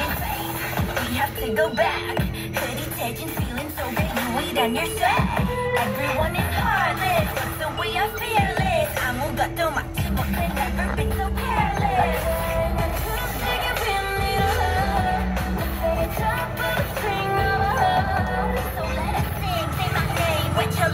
what. We have to go back. Could it feeling so big? and you're. Everyone is heartless, so we are fearless. 아무것도 막지 못해. Never been so careless. Top of the string of So let us sing, say my name, wet your